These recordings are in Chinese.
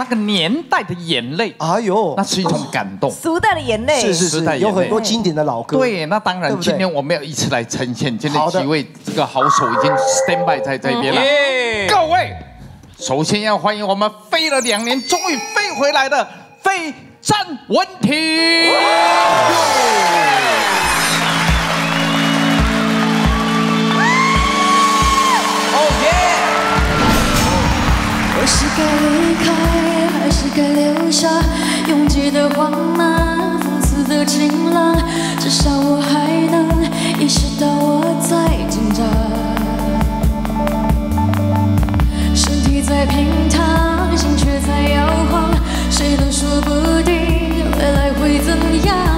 那个年代的眼泪，哎呦，那是一种感动。时代的眼泪，是是是，有很多经典的老歌。对，那当然，今天我们要一次来呈现。今天几位这个好手已经 stand by 在这边了。各位，首先要欢迎我们飞了两年终于飞回来的飞詹文婷。是该离开，的慌忙，讽刺的晴朗，至少我还能意识到我在紧张。身体在平躺，心却在摇晃，谁都说不定未来会怎样。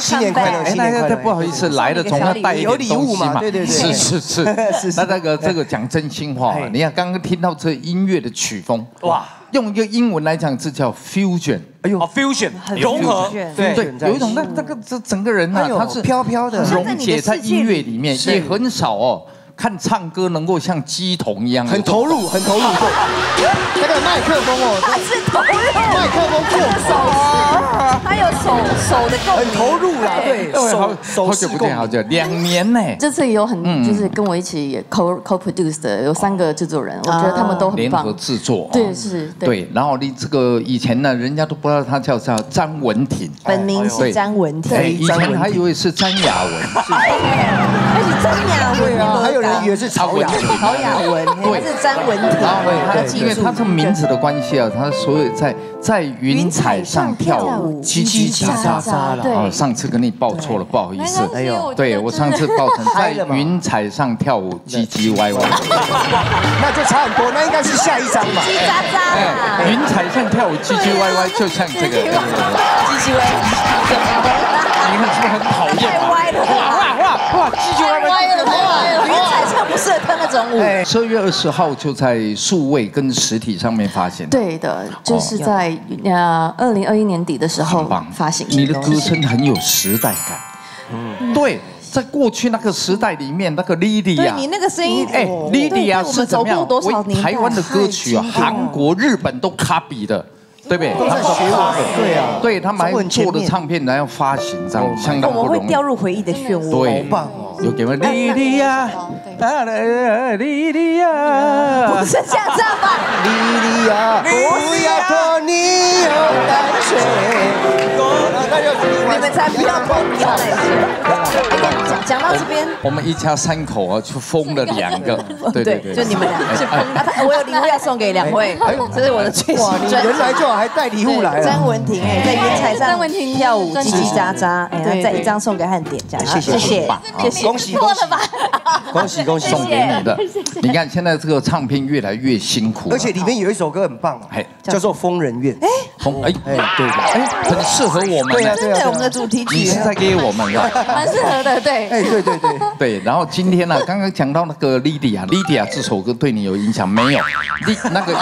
新年快乐！哎，大家不好意思，来了总要带一点东西嘛。对对对，是是 是。那那个这个讲真心话，你看刚刚听到这音乐的曲风，哇，用一个英文来讲，这叫 fusion。哎呦，fusion 融合，对。对，有一种那那个这整个人呢，他是飘飘的，溶解在音乐里面，也很少哦。看唱歌能够像鸡童一样，很投入，很投入。对，那个麦克风哦，他是投入，麦克风过手，他有手手的够，很投入啦。对，手手好久不见，好久两年呢。这次有很就是跟我一起 co co produce 的有三个制作人，我觉得他们都很棒。联合制作，对是，对。然后你这个以前呢，人家都不知道他叫叫张文婷，本名是张文婷，以前还以为是张雅文，还是张雅文。啊，还有人。以为是曹雅曹雅文，对，是张文婷。对，因为他这名字的关系啊，他所有在在云彩上跳舞，叽叽喳喳了。哦，上次跟你报错了，不好意思。哎呦，对我上次报成 在云彩上跳舞，叽叽歪歪。那就差很多，那应该是下一张吧。叽叽喳喳。云彩上跳舞，叽叽歪歪，就像这个。叽叽歪歪。你看是不是很讨厌？太歪了！哇哇哇哇！叽叽适合跳那种舞。十二月二十号就在数位跟实体上面发行。对的，就是在呃二零二一年底的时候发行。你的歌声很有时代感。嗯，对，在过去那个时代里面，那个 Lily 对你那个声音，哎，Lily 啊是怎么台湾的歌曲啊，韩国、日本都卡比的。对不对？都在学我们，对啊，对他们还做的唱片，然后发行这样，相当不容易。我们会掉入回忆的漩涡，对，好棒哦！有给我们莉莉娅，莉莉娅，不是这样唱吧？莉莉娅，不要拖泥又带水。你们才不要疯掉那些。讲讲到这边，我们一家三口啊，就疯了两个。对对对，就你们俩是疯。我有礼物要送给两位，这是我的最新专。人来就好，还带礼物来。张文婷哎，在云彩上张文婷跳舞叽叽喳喳，哎，再一张送给汉典，这样谢谢谢谢谢，恭喜恭喜 恭喜恭喜送给你的。你看现在这个唱片越来越辛苦，而且里面有一首歌很棒，哎，叫做《疯人院》。哎，疯哎哎对哎，很适合我们。对啊对啊，我们的主题曲。你是在给我们的，蛮适合的，对。哎对对对对。然后今天呢，刚刚讲到那个莉迪亚，莉迪亚这首歌对你有影响没有？莉那个意。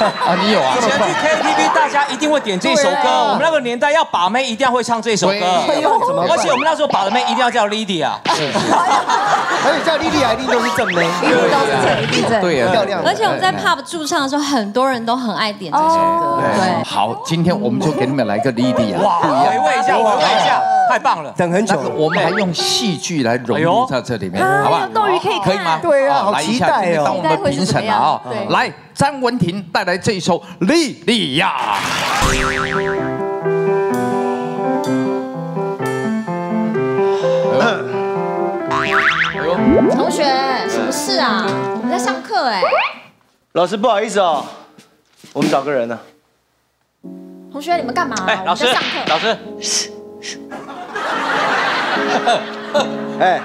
啊，你有啊？以前去 KTV，大家一定会点这首歌。我们那个年代要把妹，一定要会唱这首歌。而且我们那时候把的妹一定要叫 Lydia。而且叫 Lydia 一定都是正妹，一定都是正，一定正，对漂亮。而且我们在 Pub 驻唱的时候，很多人都很爱点这首歌。对，好，今天我们就给你们来个 Lydia。哇，回味一下，回味一下，太棒了。等很久，我们还用戏剧来融入在这里面，好不好？斗鱼可以可以吗？对啊，好期待哦。当我们评审了啊，来。张文婷带来这一首《莉莉娅》。同学，什么事啊？我们在上课哎。老师不好意思哦，我们找个人呢。同学，你们干嘛？哎，老师，老师。哎。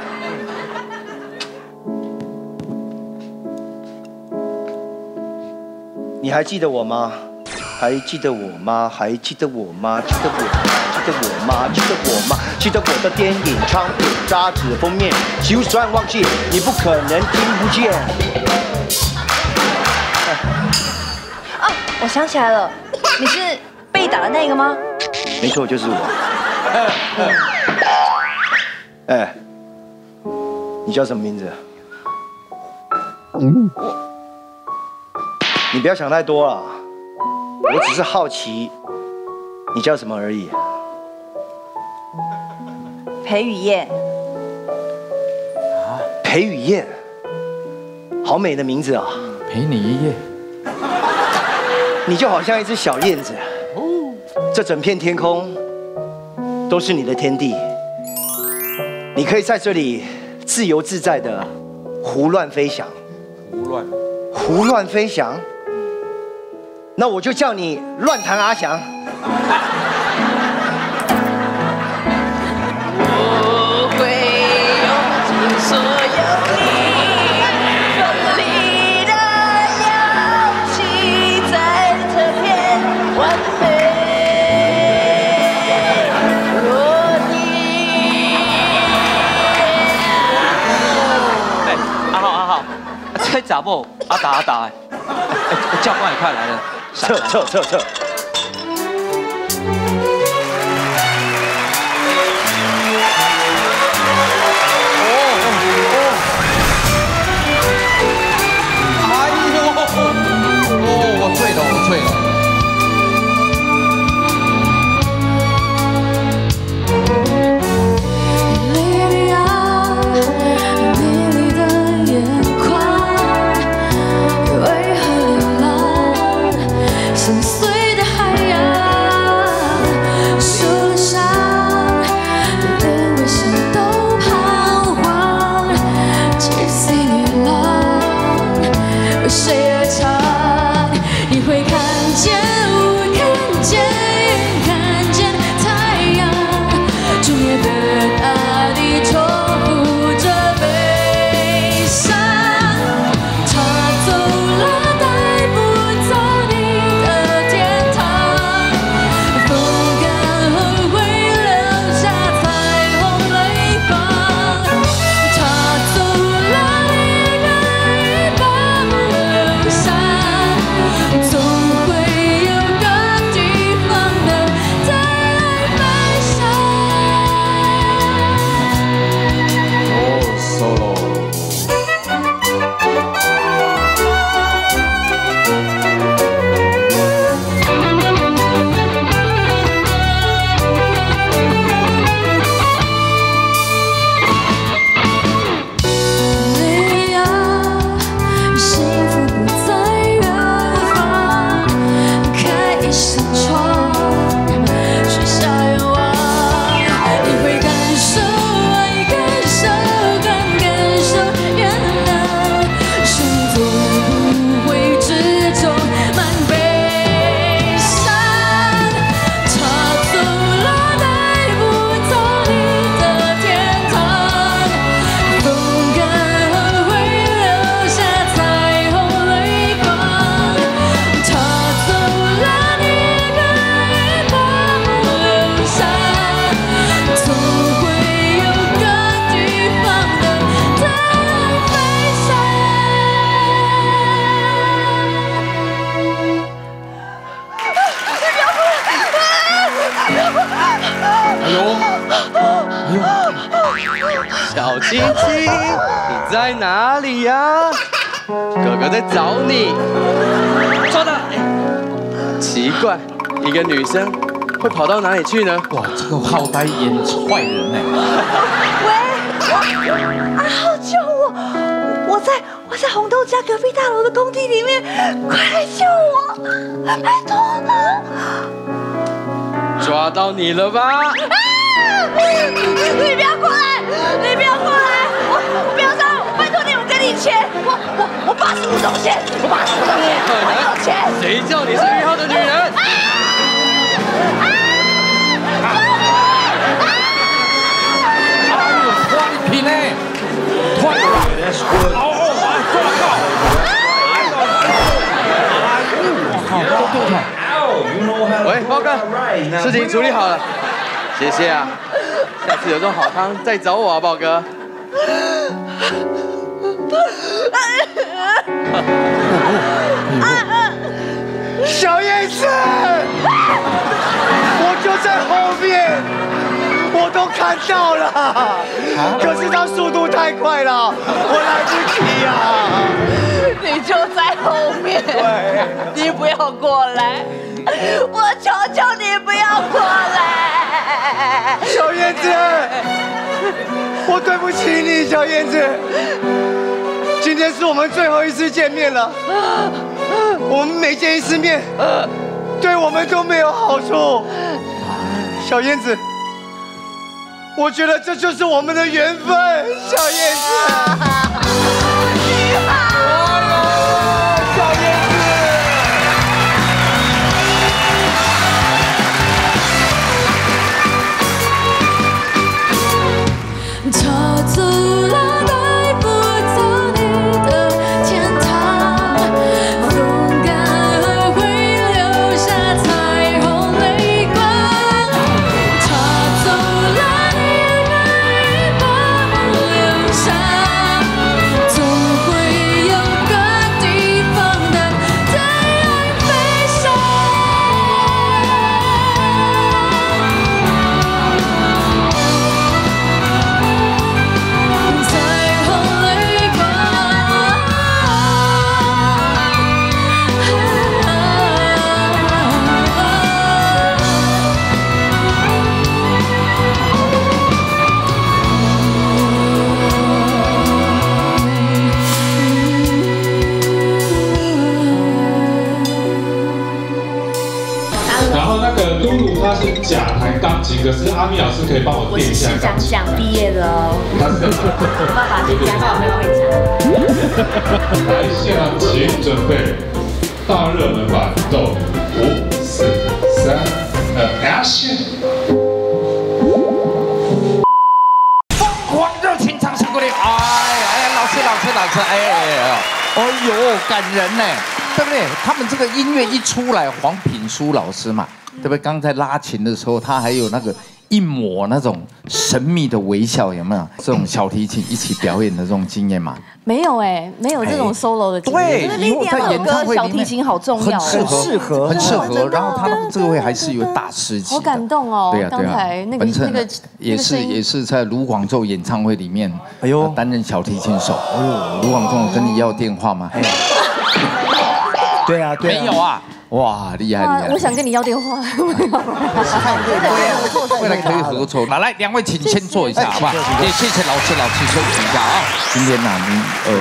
你还记得我吗？还记得我吗？还记得我吗？记得我，记得我吗？记得我吗？记得我的电影、唱片、杂志封面。就算忘记，你不可能听不见。啊，我想起来了，你是被打的那个吗？没错，就是我。哎，你叫什么名字？嗯。你不要想太多了，我只是好奇，你叫什么而已。裴雨燕。啊，裴雨燕，好美的名字啊！陪你一夜。你就好像一只小燕子，这整片天空都是你的天地，你可以在这里自由自在的胡乱飞翔。胡乱。胡乱飞翔。那我就叫你乱弹阿翔。我会用尽所有咋不阿达阿达？哎，教官也快来了。撤撤撤撤！女生会跑到哪里去呢？哇，这个好歹演坏人呢。喂，阿浩救我！我在我在红豆家隔壁大楼的工地里面，快来救我！拜托了。抓到你了吧？啊！你不要过来！你不要过来！我我不要杀我！拜托你，我给你钱！我我我八十五种钱！我八十五种钱！我有钱！谁叫你是玉浩的女人？喂，包哥，事情处理好了，谢谢啊。下次有这种好汤再找我啊，豹哥。小燕子，我就在后面，我都看到了，可是他速度太快了，我来不及啊。你就在后面，你不要过来，我求求你不要过来。小燕子，我对不起你，小燕子。今天是我们最后一次见面了，我们每见一次面，对我们都没有好处。小燕子，我觉得这就是我们的缘分，小燕子。弹钢琴，可是阿咪老师可以帮我垫一下。我是长奖毕业的哦。爸爸是家长没有会长。来，现场请准备，大热门版动，五、四、三、二，Action！疯狂热情掌声鼓励！哎哎，老师老师老师，哎哎哎，哎呦，感人呢，对不对？他们这个音乐一出来，黄品书老师嘛。对不对？刚才拉琴的时候，他还有那个一抹那种神秘的微笑，有没有？这种小提琴一起表演的这种经验嘛？没有哎，没有这种 solo 的经验。对，因为在演唱会小提琴好重要，很适合，很适合。然后他这个会还是有大师级。好感动哦！对啊，对啊。那个那个也是也是在卢广仲演唱会里面，哎呦，担任小提琴手。哎呦，卢广仲跟你要电话吗？对啊，没有啊。哇，厉害厉害！我想跟你要电话。未来可以合作。那来，两位请先坐一下，好不好？也谢谢老师，老师休息一下啊。今天呢，您呃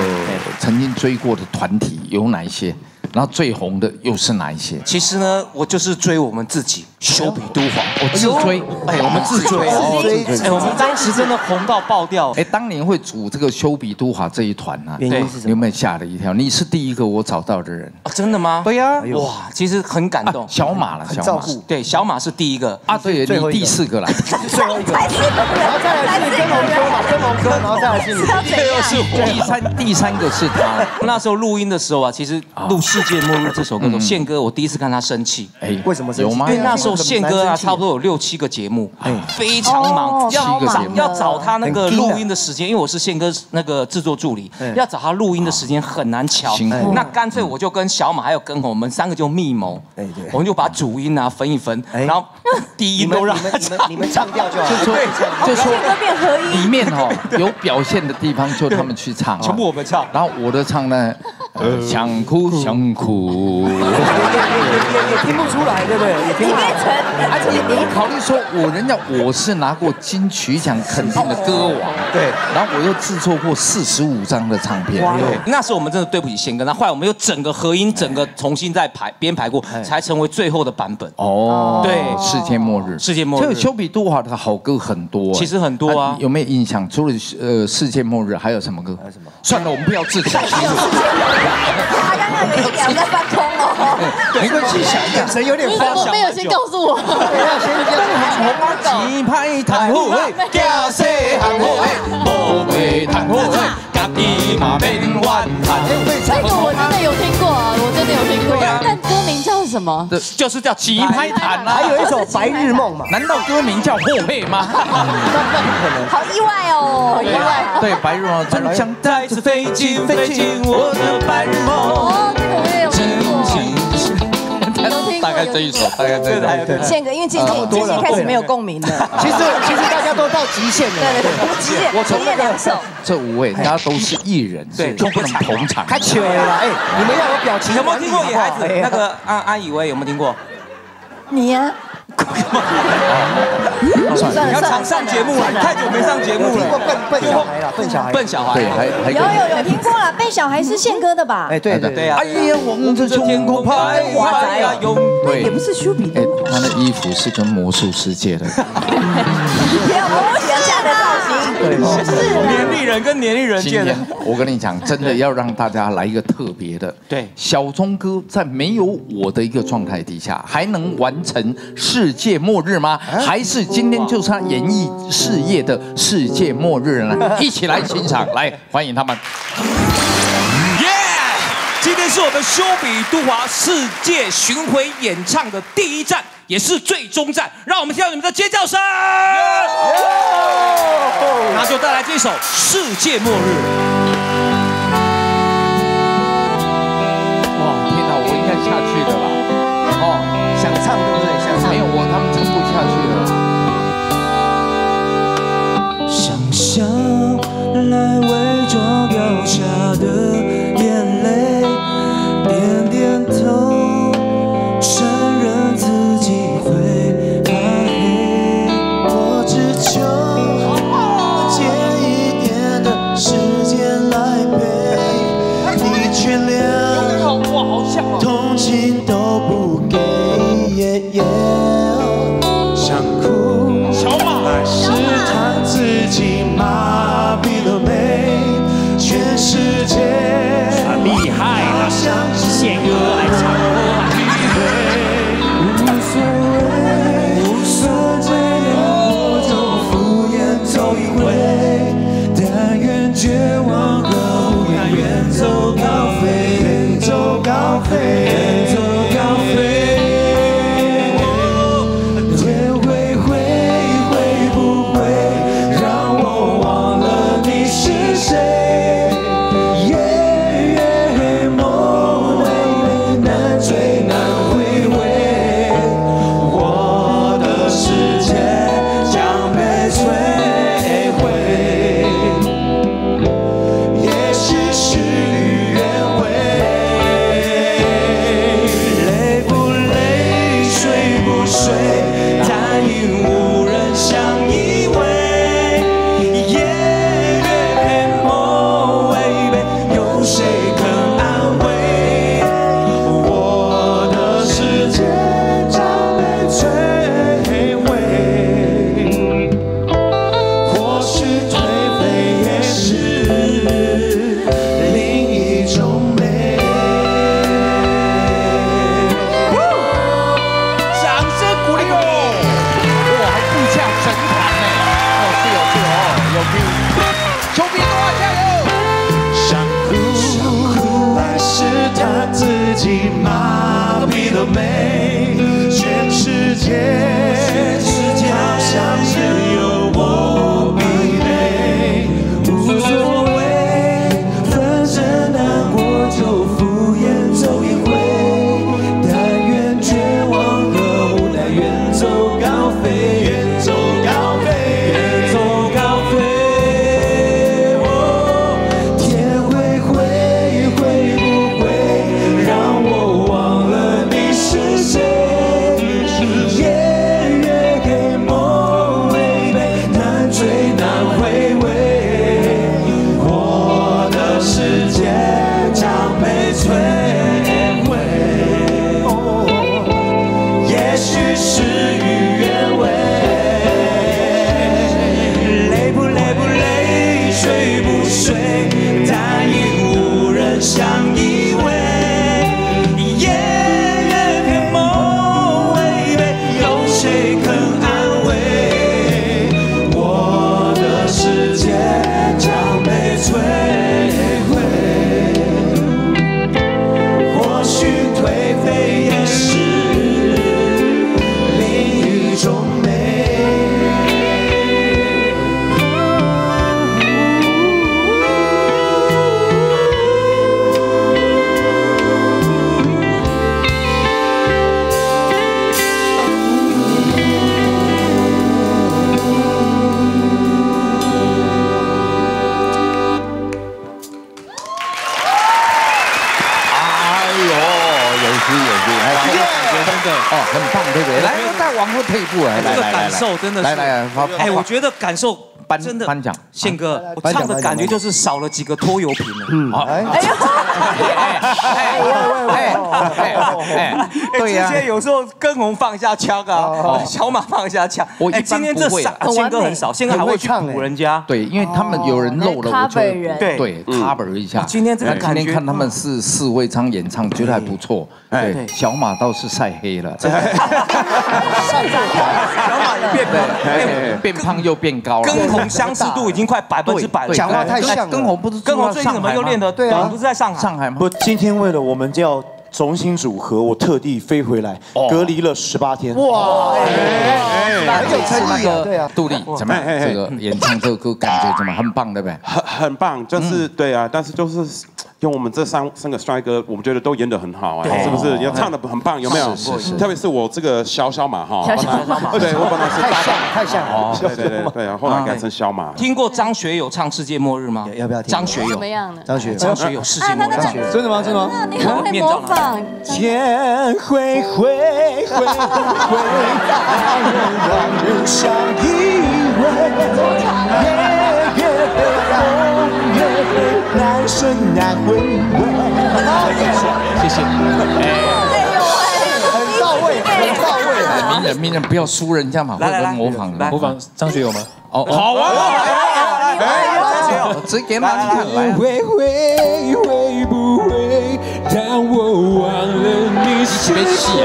曾经追过的团体有哪一些？然后最红的又是哪一些？其实呢，我就是追我们自己，修比都华。我自追，哎，我们自追哦，自追。我们当时真的红到爆掉。哎，当年会组这个修比都华这一团呢？原因是什么？有没有吓了一跳？你是第一个我找到的人。真的吗？对呀。哇，其实很感动。小马了，小马。对，小马是第一个啊。对，你第四个了。最后一个。然 后再来是跟龙哥嘛，跟龙哥，然后再来是你。这又是 第三第三个是他。那时候录音的时候啊，其实录戏。界末日》这首歌的时候，宪哥我第一次看他生气，哎，为什么生气？有吗？因为那时候宪哥啊，差不多有六七个节目，哎。非常忙，要找要找他那个录音的时间，因为我是宪哥那个制作助理，要找他录音的时间很难瞧。那干脆我就跟小马还有跟红，我们三个就密谋，我们就把主音啊分一分，然后低音都让你们你们你们唱掉就好，就说就说都变合音，里面哦有表现的地方就他们去唱，全部我们唱，然后我的唱呢，呃想哭想哭，也也听不出来，对不对？也听不出来。而且我考虑说，我人家我是拿过金曲奖肯定的歌王，对，然后我又制作过四十五张的唱片，对，那时候我们真的对不起宪哥，那后来我们又整个合音，整个重新再排编排过，才成为最后的版本。哦，对。世界末日，世界末日。这个丘比杜华的好歌很多，其实很多啊。有没有印象？除了呃世界末日，还有什么歌？还有什么？算了，我们不要自取其辱。他刚刚有一秒在翻空哦。没关系，想眼神有点发我没有先告诉我。对啊，先先金牌弹火诶，叫细行火诶，无袂弹火诶，家己嘛免怨叹。这个我真的有听过啊，我真的有听过。但歌名叫什么？这就是叫金牌弹啊。还有一首《白日梦》嘛，难道歌名叫霍佩吗？好意外哦，意外。对，白日梦，真想再次飞进飞进我的白日梦。大概这一首，大概这一首。宪哥，因为最近最近开始没有共鸣了。其实其实大家都到极限了。对对对，极限，我从极限两首。这五位大家都是艺人，对都不能捧场。太缺了，哎，你们要有表情。有没有听过野孩子？那个阿阿以为有没有听过？你呀。你要常上节目了，太久没上节目了。听过笨笨小孩了，笨小孩，笨小孩。对，还还有有有听过了，笨小孩是宪哥的吧？哎，对对对啊。哎呀，望着天空拍拍呀，永对，也不是丘比特。哎，他的衣服是跟魔术世界的。对，是年历人跟年历人见的。我跟你讲，真的要让大家来一个特别的。对，小钟哥在没有我的一个状态底下，还能完成世界末日吗？还是今天就是他演艺事业的世界末日呢？一起来欣赏，来欢迎他们。耶！今天是我们修比杜华世界巡回演唱的第一站，也是最终站，让我们听到你们的尖叫声。带来这首《世界末日》。觉得感受颁真的颁奖，宪哥，我唱的感觉就是少了几个拖油瓶了。嗯，哎哎哎，哎哎，对呀之前有时候跟红放一下枪啊，小马放一下枪。哎，我今天这不会傻宪哥很少，宪哥还会去补人家。对，因为他们有人漏了，我就 cover 人对对 cover 一下。今天这个哎感觉今天看他们是四位唱演唱，觉得还不错。对，小马倒是晒黑了，小马也变对变胖又变高了。跟红相似度已经快百分之百了。讲话太像了跟红不是跟红最近怎么又练的？对啊不是在上海。上海吗？不，今天为了我们就要重新组合，我特地飞回来，隔离了十八天。哇，很有诚意啊，对啊。杜丽怎么样？这个演唱这个歌感觉怎么样？很棒，对不对？很很棒，就是对啊，但是就是用我们这三三个帅哥，我们觉得都演得很好哎，是不是？要唱的很棒，有没有？是是是特别是我这个小小马哈，小小马对我本来是大象，太像了，对对对对啊，后来改成小马。听过张学友唱《世界末日》吗？要不要听张学友怎么，样呢？张学友，张学友《世界末日》。真的吗？真的吗？那你很会模仿，天灰灰，会不会让人让人相依偎？夜越黑，梦越黑，难睡难回味。谢谢。很到位，很到位。名人名人不要输人家嘛，会来来模仿？模仿张学友吗？哦，好啊！来直接给他们看来。会会会不会让我忘了你是别气啊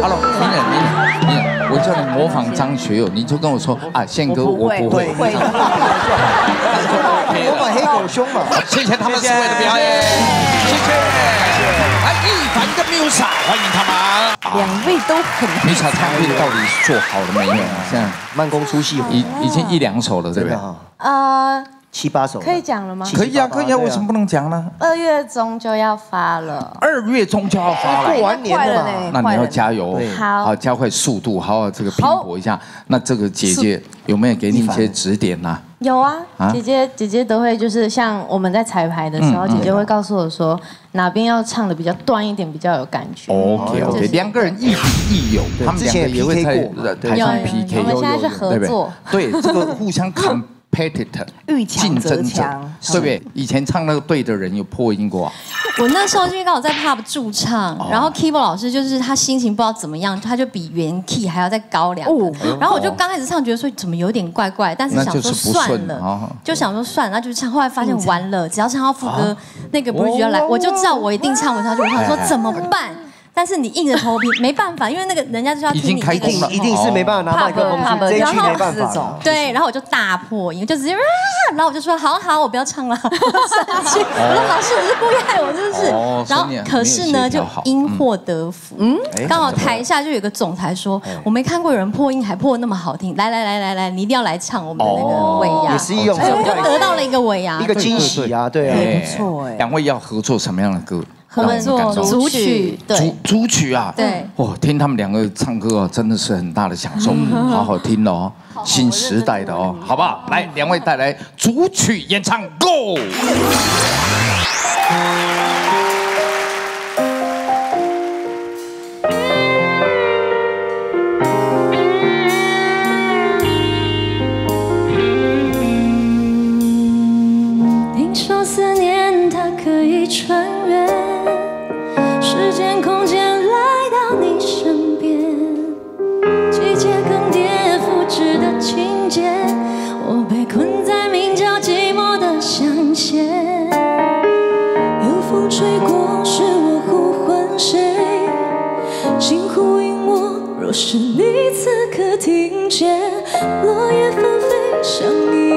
！Hello，名人名人，叫你模仿张学友，你就跟我说啊，宪哥我不会。模仿黑狗兄嘛。好谢谢他们四位的表演，谢谢。来，一凡跟 Musa，欢迎他们。两位都很 Musa 唱片到底做好了没有啊？现在慢工出细活，已已经一两首了，对不对呃，七八首可以讲了吗？可以啊，可以啊，为什么不能讲呢？二月中就要发了。二月中就要发了过。完年了嘛？那你要加油对，好好加快速度，好好这个拼搏一下。那这个姐姐有没有给你一些指点呢？有啊啊，姐姐姐姐都会就是像我们在彩排的时候，姐姐会告诉我说哪边要唱的比较断一点，比较有感觉。OK OK，两个人亦敌亦友，他们两个也会在呃台上有有有 PK，我们现在是合作对？这个互相 competitor，遇强则强，对不对？以前唱那个对的人有破音过啊，我那时候就刚好在 pub 驻唱，哦。然后 keyboard 老师就是他心情不知道怎么样，他就比原 key 还要再高两个，然后我就刚开始唱觉得说怎么有点怪怪，但是想说算了，就想说算了，那就唱，后来发现完了，只要唱到副歌那个 bridge 要来，我就知道我一定唱不上去，我想说怎么办？但是你硬着头皮没办法，因为那个人家就要听你这个了，一定是没办法拿麦克风去，这一区没办法。对，然后我就大破音，就直接，然后我就说好好，我不要唱了。我说老师，你是故意害我，是不是？然后可是呢，就因祸得福，嗯，刚好台下就有个总裁说，我没看过有人破音还破那么好听，来来来来来，你一定要来唱我们的那个尾牙，也是一种，就得到了一个尾牙，一个惊喜啊，对啊，不错哎。两位要合作什么样的歌？合作主曲，主主曲啊，对，哦，听他们两个唱歌哦，真的是很大的享受，好好听哦，新时代的哦，好不好？来，两位带来主曲演唱，Go。界，我被困在名叫寂寞的巷间。有风吹过，是我呼唤谁？请呼应我，若是你此刻听见，落叶纷飞，想你。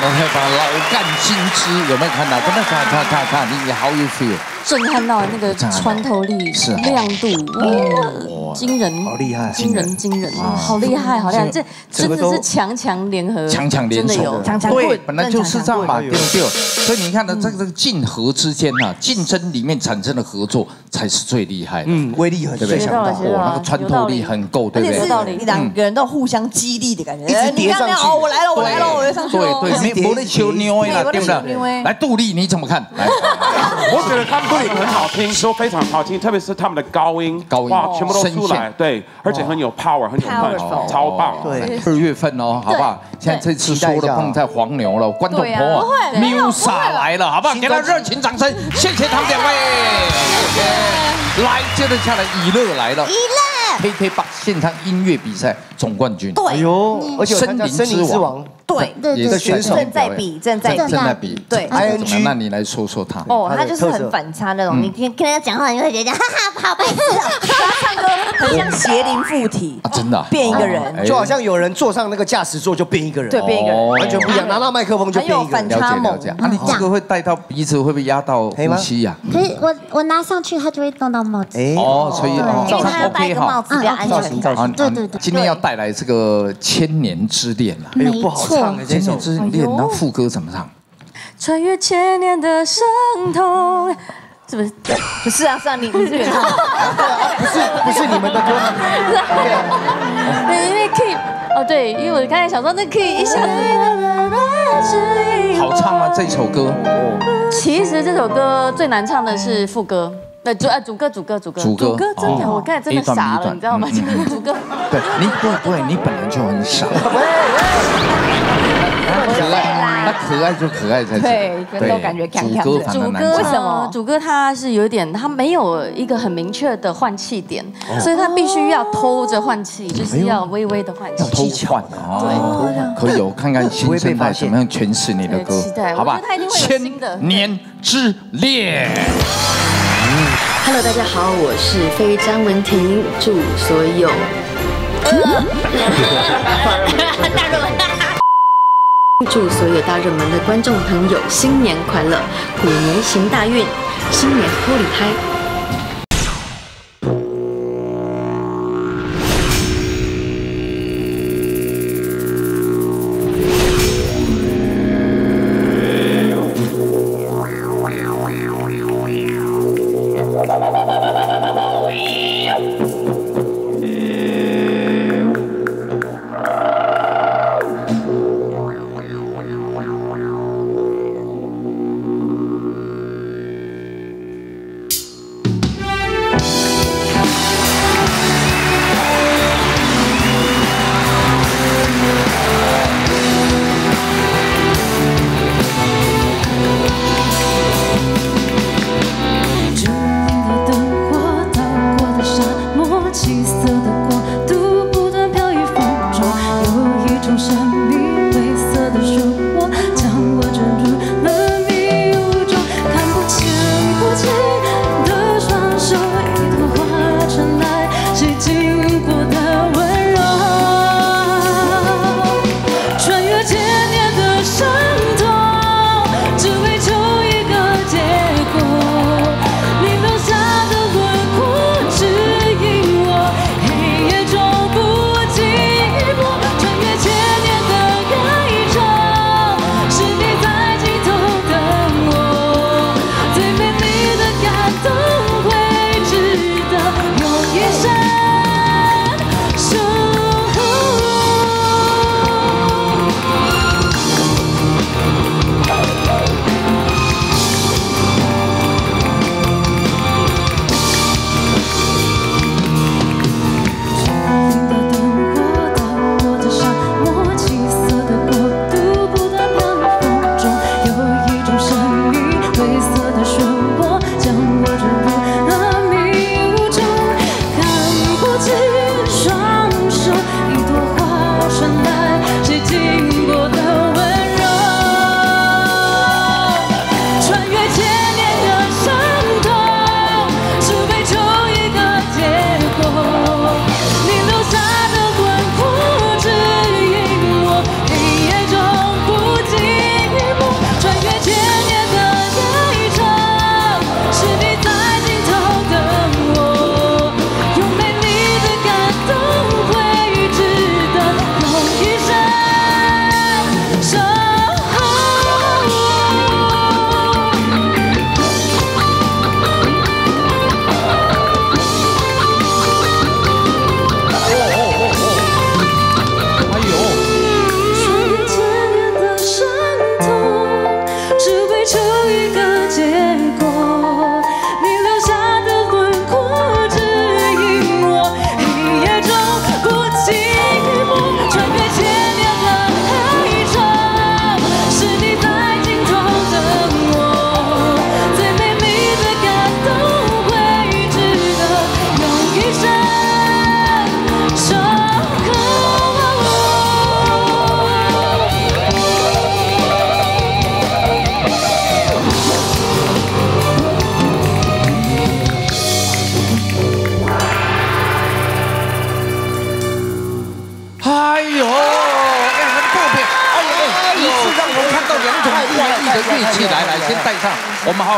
没有看到？真的看看看看，你 how you feel？震撼到那个穿透力、亮度，哇，惊人，好厉害，惊人惊人，好厉害，好厉害！这真的是强强联合，强强联手，对，本来就是这样嘛，对不对？所以你看呢，这个这个竞合之间啊，竞争里面产生的合作才是最厉害的，嗯，威力很，对不对？哇，那个穿透力很够，对不对？道理，两个人都互相激励的感觉，一直叠上去，哦，我来了，我来了，我要上去，对对，没没求妞了，对不对？来，杜丽你怎么看？来，我觉得他们。很好听，都非常好听，特别是他们的高音，高音。哇，全部都出来，对，而且很有 power，很有 power，超棒，对，二月份哦，好不好？现在这次说了碰在黄牛了，观众朋友，Musa 来了，好不好？给他热情掌声，谢谢他们两位。来，接着下来，以乐来了。以乐，K K 八现场音乐比赛总冠军。对，哎呦，而且森林之王。对，也是选手正在比，正在正在比。对，I N G。那你来说说他。哦，他就是很反差那种，你听跟他讲话，你会觉得 哈哈，好白痴啊。他唱歌 很像邪灵附体啊，真的变一个人，就好像有人坐上那个驾驶座就变一个人，对，变一个人，完全不一样。拿到麦克风就变一个人。了解了解。啊，你这个会带到鼻子，会不会压到呼吸呀？可以我我拿上去，他就会弄到帽子。哦，所以因为他要戴一个帽子比较安全。对对对。今天要带来这个千年之恋啊，没错，千年之。练，然后副歌怎么唱？穿越千年的伤痛，是不是？不是啊，是啊，你你是原唱，不是不是你们的歌吗？对，因为 key，哦对，因为我刚才想说那 key 一下子，好唱吗？这首歌？其实这首歌最难唱的是副歌。对主啊主歌主歌主歌主歌真的我刚才真的傻了，你知道吗？主歌。对你对对，你本来就很傻。可爱，他可爱就可爱在这。对，都感觉主歌主歌为什么？主歌他是有点，他没有一个很明确的换气点，所以他必须要偷着换气，就是要微微的换气。要偷换啊，对，可以，我看看新生代怎么样诠释你的歌，好吧？千年之恋。Hello，大家好，我是飞 张文婷，祝所有。大热门，祝所有大热门的观众朋友新年快乐，虎年行大运，新年脱离胎。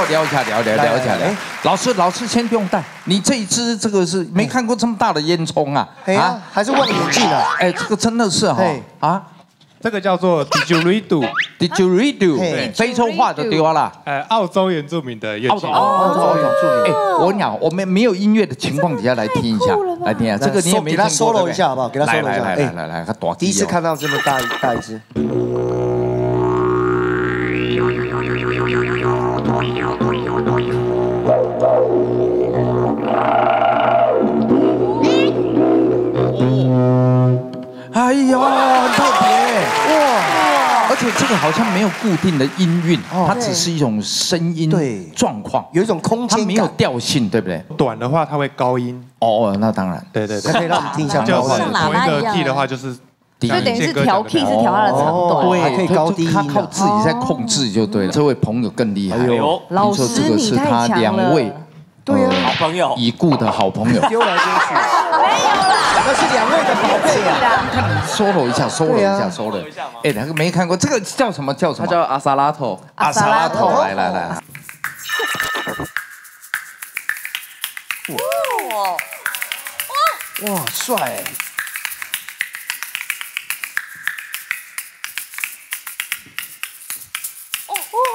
聊一下，聊聊聊一下聊。老师，老师先不用带，你这一支这个是没看过这么大的烟囱啊？啊，还是望远镜啊？哎，这个真的是哈啊。这个叫做 Didgeridoo，Didgeridoo，非洲话的丢啦。呃，澳洲原住民的乐器。澳洲原住民。哎，我跟你讲，我们没有音乐的情况底下来听一下，来听一下。这个你也没听过。给他 solo 一下好不好？给他 solo 一下。来来来来来，他多第一次看到这么大大一只。哎呀，很特别哇！而且这个好像没有固定的音韵，它只是一种声音状况，有一种空间它没有调性，对不对？短的话它会高音。哦，那当然，对对对，可以让我们听一下。就是同一个 key 的话，就是就等于是调 key 是调它的长短，对，可以高低，他靠自己在控制就对了。这位朋友更厉害，老师你太强了，对啊，好朋友，已故的好朋友，丢来丢去，没有啦，那是两位的宝贝呀！看你收了一下，收了一下，收了。哎，两个没看过，这个叫什么？叫什么？它叫阿萨拉头。阿萨拉头，来来来。哇哇哇，帅！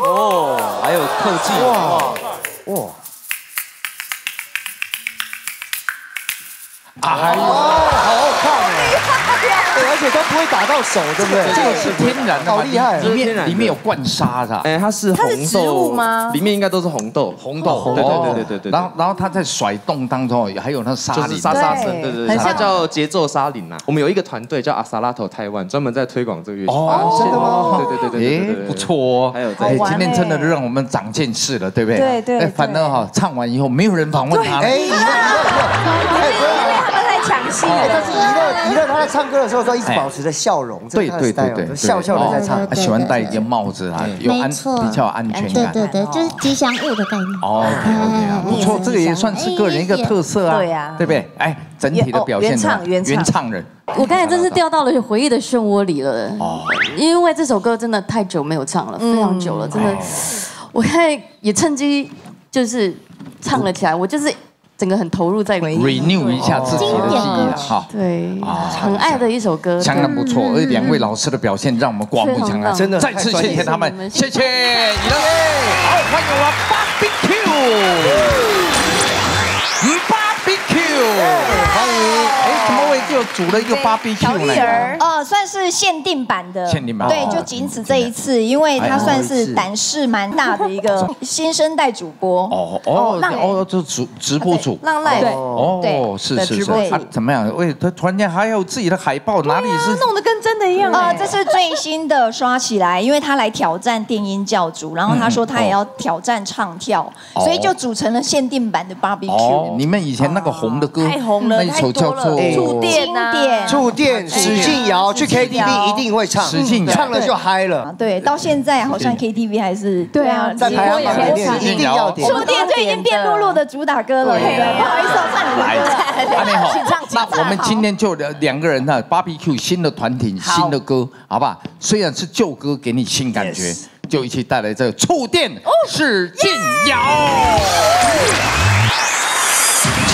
哦，还有特技哇哇。哎呦，好好看！而且都不会打到手，对不对？这个是天然的，好厉害！里面里面有灌沙的，哎，它是红豆吗？里面应该都是红豆，红豆，对对对对对对。然后然后它在甩动当中，还有那沙林，沙沙声，对对对，它叫节奏沙林呐。我们有一个团队叫阿萨拉头台湾，专门在推广这个乐器。哦，真的吗？对对对对对，不错哦。还有，哎，今天真的让我们长见识了，对不对？对对。哎，反正哈，唱完以后没有人访问他了。抢戏，但是娱乐娱乐他在唱歌的时候都一直保持着笑容，对对对对，笑笑的在唱，喜欢戴一个帽子啊，有安比较安全感，对对对，就是吉祥物的概念。哦，OK OK，不错，这个也算是个人一个特色啊，对呀，对不对？哎，整体的表现，原唱原唱。人，我刚才真是掉到了回忆的漩涡里了，哦，因为这首歌真的太久没有唱了，非常久了，真的，我现在也趁机就是唱了起来，我就是。整个很投入在 renew 一下自己的记忆了哈，对，很爱的一首歌，相当不错。而且两位老师的表现让我们刮目相看，真的，再次谢谢他们，谢谢。好，欢迎我 Barbecue。欢迎，哎，怎么会就组了一个 BBQ 呢？呃，算是限定版的，限定版，对，就仅此这一次，因为他算是胆识蛮大的一个 新生代主播。哦哦哦，就主直播主，浪赖，对，哦，是是是，他怎么样？喂，他突然间还有自己的海报，哪里是弄得跟真的一样？啊，这是最新的刷起来，因为他来挑战电音教主，然后他说他也要挑战唱跳，所以就组成了限定版的 BBQ。你们以前那个红的歌。太红了，太多了。触电呐，触电，使劲摇，去 KTV 一定会唱，使劲唱了就嗨了。对，到现在好像 KTV 还是对啊，在排行榜里面一定要点。触电就已经变露露的主打歌了。不好意思，我唱你的歌。阿妹好，那我们今天就两两个人呢，BBQ 新的团体，新的歌，好。不好？虽然是旧歌，给你新感觉，就一起带来这触电，使劲摇。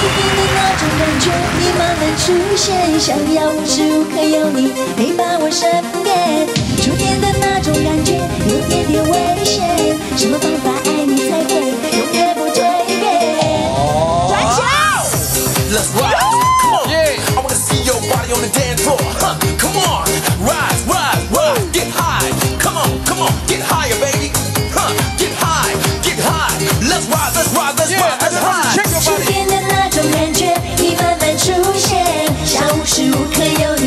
触电的那种感觉，你慢慢出现，想要无时无刻有你陪伴我身边。触电的那种感觉，有点点危险，什么方法爱你才会永远不蜕变？转起来！Let's rock, come on, yeah. I wanna see your body on the dance floor. Come on, rise, rise, rise, get high. Come on, come on, get higher, baby. Get high, get high. Let's rise, let's rise, let's rise, let's rise. 是无可有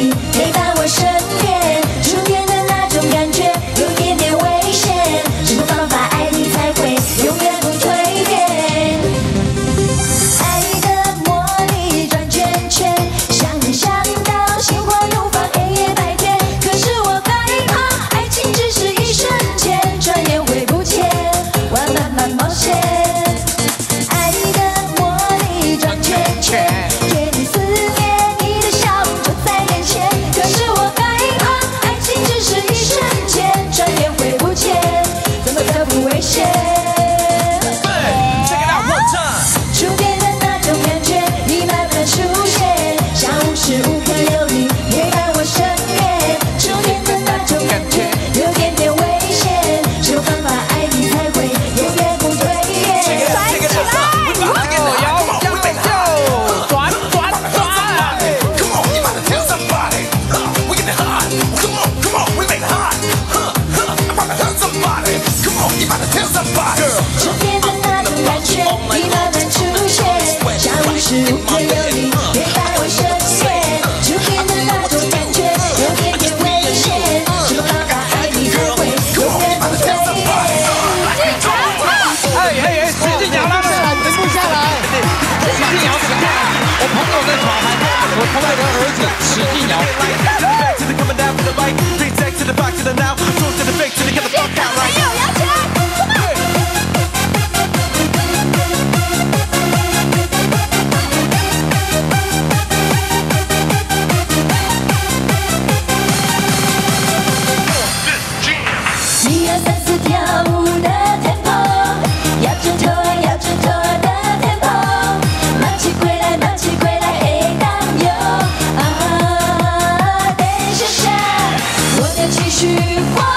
厉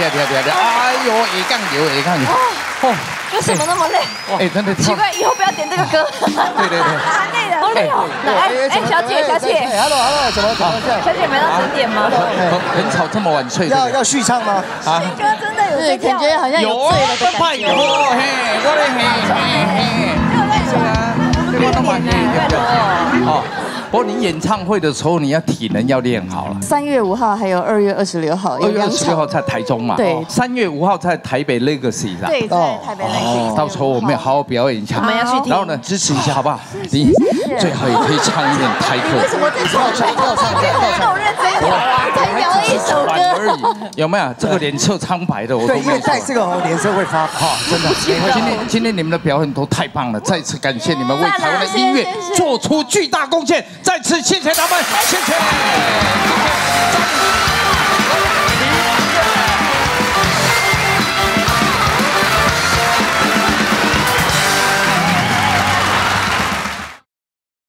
害厉害厉害厉害厉害！哎呦，一杠油，一杠油。哦，为什么那么累？哎，真的奇怪，以后不要点这个歌。对 对对，好累的，好累哦。哎哎，小姐小姐，Hello Hello，怎么怎么小姐没到整点吗？很吵，这么晚睡。要要续唱吗？啊，这歌真的有对，感觉好像有醉了的感觉。嘿，我的嘿嘿嘿。对啊，这个都蛮累的。哦。不过你演唱会的时候，你要体能要练好了。三月五号还有二月二十六号，二月二十六号在台中嘛。对。三月五号在台北 Legacy 上。对，在台北 Legacy。到时候我们要好好表演一下。我们要去听。然后呢，支持一下好不好？你最好也可以唱一点台歌。为什么在唱？唱唱唱唱。我 认真才聊一首歌而已。有没有这个脸色苍白的？我对，因为戴这个哦，脸色会发哈，真的。今天今天你们的表演都太棒了，再 次感谢你们为台湾的音乐做出巨大贡献，再次谢谢他们谢谢谢谢。